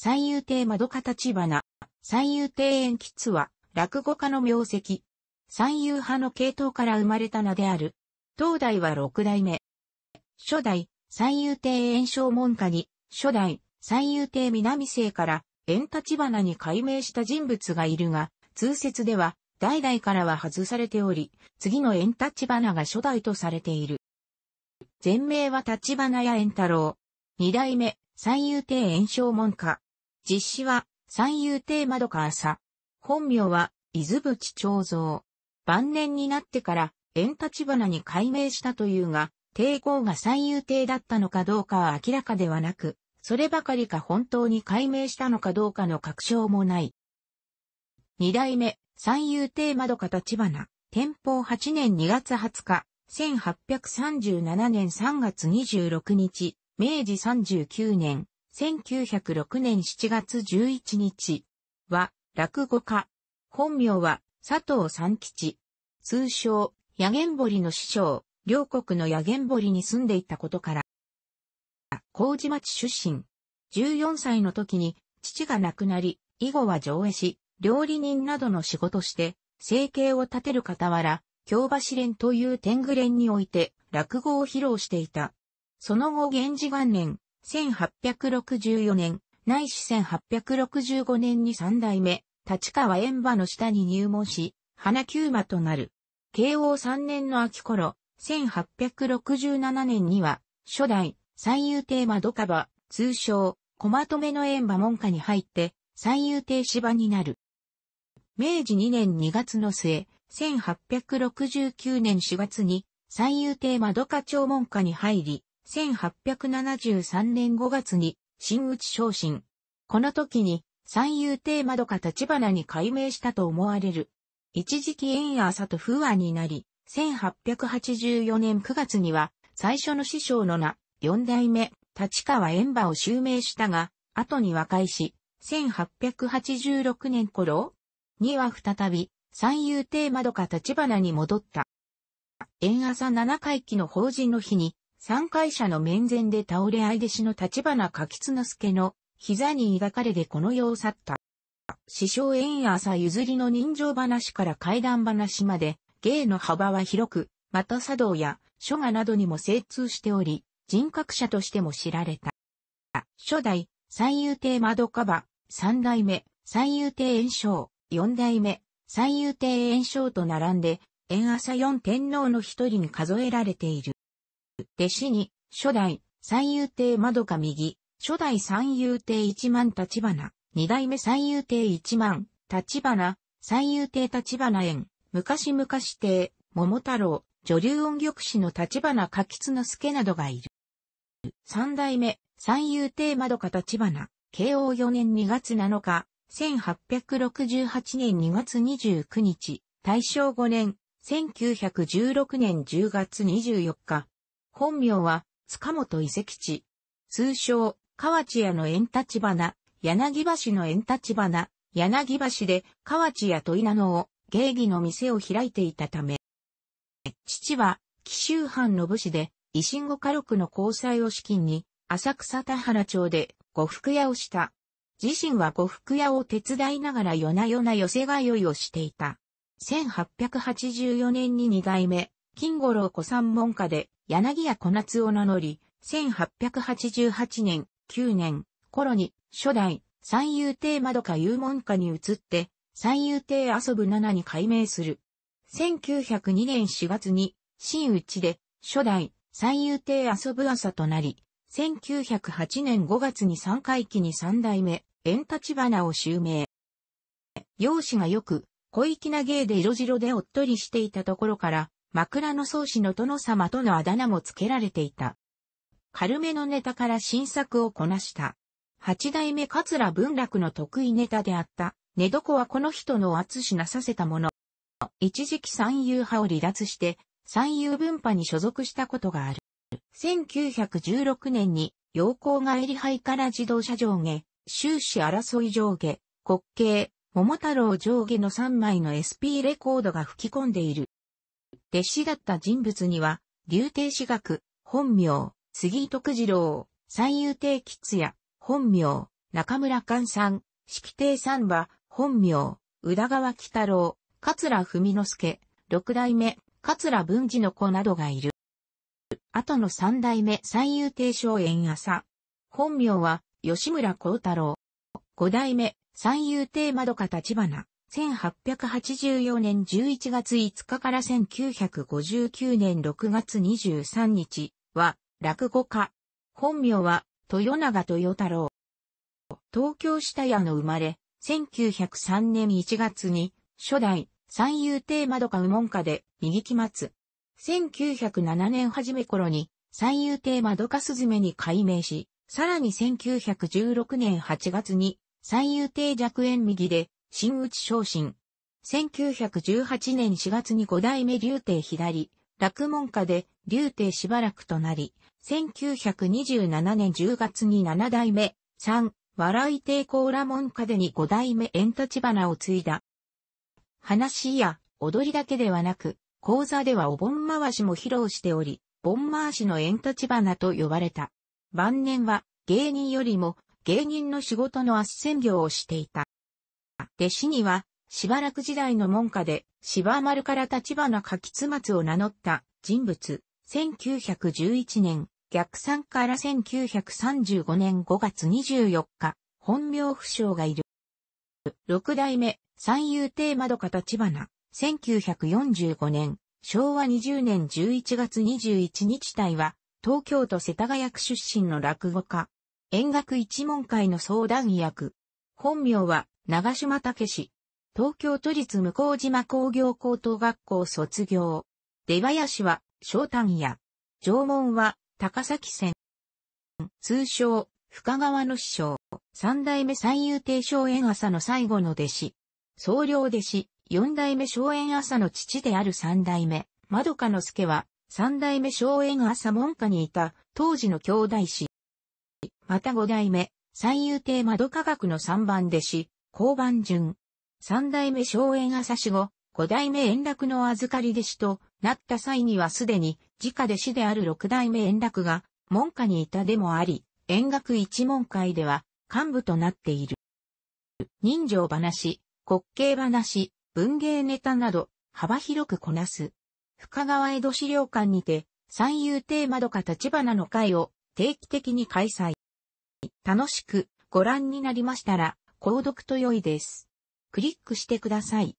三遊亭窓方立花。三遊亭円吉は、落語家の名跡。三遊派の系統から生まれた名である。東大は六代目。初代、三遊亭円正門下に、初代、三遊亭南生から、円立花に改名した人物がいるが、通説では、代々からは外されており、次の円立花が初代とされている。前名は立花屋円太郎。二代目、三遊亭円正門下。実施は、三遊亭窓か朝。本名は、伊豆淵長蔵。晩年になってから、円立花に改名したというが、帝号が三遊亭だったのかどうかは明らかではなく、そればかりか本当に改名したのかどうかの確証もない。二代目、三遊亭窓か立花、天保八年2月20日、1837年3月26日、明治39年、1906年7月11日は、落語家。本名は、佐藤三吉。通称、野源堀の師匠、両国の野源堀に住んでいたことから。麹町出身。14歳の時に、父が亡くなり、以後は上映し、料理人などの仕事して、生計を立てる傍ら、京橋連という天狗連において、落語を披露していた。その後源氏元年、1864年、内史1865年に三代目、立川縁馬の下に入門し、花九馬となる。慶応三年の秋頃、1867年には、初代、三遊亭窓カバ、通称、駒止の縁馬門下に入って、三遊亭芝になる。明治2年2月の末、1869年4月に、三遊亭窓下町門下に入り、1873年5月に、新内昇進。この時に、三遊亭窓か立花に改名したと思われる。一時期縁朝と不安になり、1884年9月には、最初の師匠の名、四代目、立川縁馬を襲名したが、後に和解し、1886年頃には再び、三遊亭窓か立花に戻った。縁朝七回忌の法人の日に、参会者の面前で倒れ合い弟子の立花柿津之助の膝に抱かれてこの世を去った。師匠縁朝譲りの人情話から怪談話まで、芸の幅は広く、また茶道や書画などにも精通しており、人格者としても知られた。初代、三遊亭窓カバ、三代目、三遊亭炎章、四代目、三遊亭炎章と並んで、縁朝四天皇の一人に数えられている。弟子に、初代、三遊亭窓か右、初代三遊亭一万立花、二代目三遊亭一万、立花、三遊亭立花園、昔々亭、桃太郎、女流音玉師の立花柿津之助などがいる。三代目、三遊亭窓か立花、慶応四年2月7日、1868年2月29日、大正5年、1916年10月24日、本名は、塚本遺跡地。通称、河内屋の縁立花、柳橋の縁立花、柳橋で河内屋と稲野を芸妓の店を開いていたため。父は、紀州藩の武士で、維新後家禄の交際を資金に、浅草田原町で呉服屋をした。自身は呉服屋を手伝いながら夜な夜な寄せ通いをしていた。1884年に二代目、金五郎小三門下で柳家小夏を名乗り、1888年、9年、頃に、初代、三遊亭窓か遊門下に移って、三遊亭遊ぶ七に改名する。1902年4月に、新内で、初代、三遊亭遊ぶ朝となり、1908年5月に三回忌に三代目、縁立花を襲名。容姿が良く、小粋な芸で色白でおっとりしていたところから、枕草子の殿様とのあだ名も付けられていた。軽めのネタから新作をこなした。八代目桂文楽の得意ネタであった、寝床はこの人の厚しなさせたもの。一時期三遊派を離脱して、三遊文派に所属したことがある。1916年に、陽光帰り灰から自動車上下、終始争い上下、国慶、桃太郎上下の3枚の SP レコードが吹き込んでいる。弟子だった人物には、竜亭志学、本名、杉徳次郎、三遊亭吉也、本名、中村寛さん、式亭三馬、本名、宇田川喜太郎、桂文之助、六代目、桂文治の子などがいる。後の三代目三遊亭松園朝。本名は吉村幸太郎。五代目三遊亭窓か立花。1884年11月5日から1959年6月23日は落語家。本名は豊永豊太郎。東京下屋の生まれ、1903年1月に初代三遊亭窓か右門下で右期末。1907年初め頃に三遊亭窓かすずめに改名し、さらに1916年8月に三遊亭弱縁右で新内昇進。1918年4月に五代目竜亭左、落門下で竜亭しばらくとなり、1927年10月に七代目、三、笑い亭高羅門下でに五代目縁立花を継いだ。話や踊りだけではなく、講座ではお盆回しも披露しており、盆回しの縁立花と呼ばれた。晩年は芸人よりも芸人の仕事の斡旋業をしていた。弟子には、しばらく時代の門下で、芝丸から立花柿津松を名乗った人物、1911年、逆算から1935年5月24日、本名不詳がいる。六代目、三遊亭窓か立花、1945年、昭和20年11月21日体は、東京都世田谷区出身の落語家。演楽一門会の相談役。本名は、長島武史。東京都立向島工業高等学校卒業。出囃子は、小丹屋。縄文は、高崎線。通称、深川の師匠。三代目三遊亭松園朝の最後の弟子。総領弟子、四代目松園朝の父である三代目、窓かの助は、三代目松園朝門下にいた、当時の兄弟子。また五代目、三遊亭窓科学の三番弟子、交番順。三代目松園朝死後、五代目円楽の預かり弟子となった際にはすでに、直弟子である六代目円楽が、門下にいたでもあり、円楽一門会では、幹部となっている。人情話、滑稽話、文芸ネタなど、幅広くこなす。深川江戸資料館にて、三遊亭窓か立花の会を定期的に開催。楽しくご覧になりましたら、購読と良いです。クリックしてください。